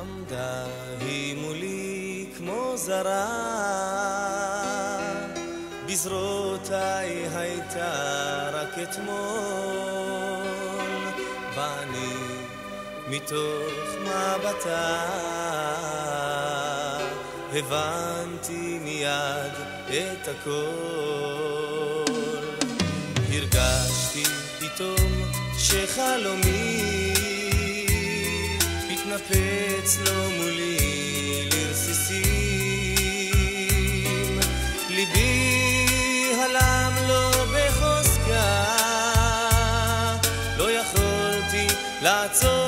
עמדה היא מולי כמו זרה, בזרועותיי הייתה רק אתמול, ואני מתוך מבטה. הבנתי מיד את הכל. הרגשתי פתאום שחלומי מתנפץ לו מולי לרסיסים. ליבי הלם לו בחוזקה, לא יכולתי לעצור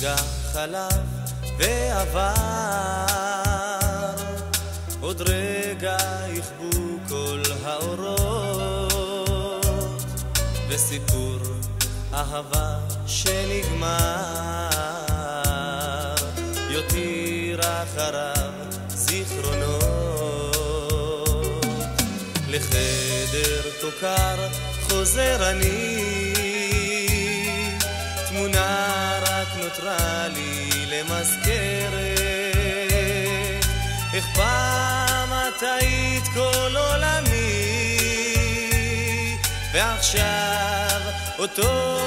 רגע חלף ועבר, עוד רגע יכבו כל האורות, וסיפור אהבה שנגמר, יותיר אחריו זיכרונות. לחדר קר חוזר אני, נותרה לי למזכרת. איך פעם את היית כל עולמי, ועכשיו אותו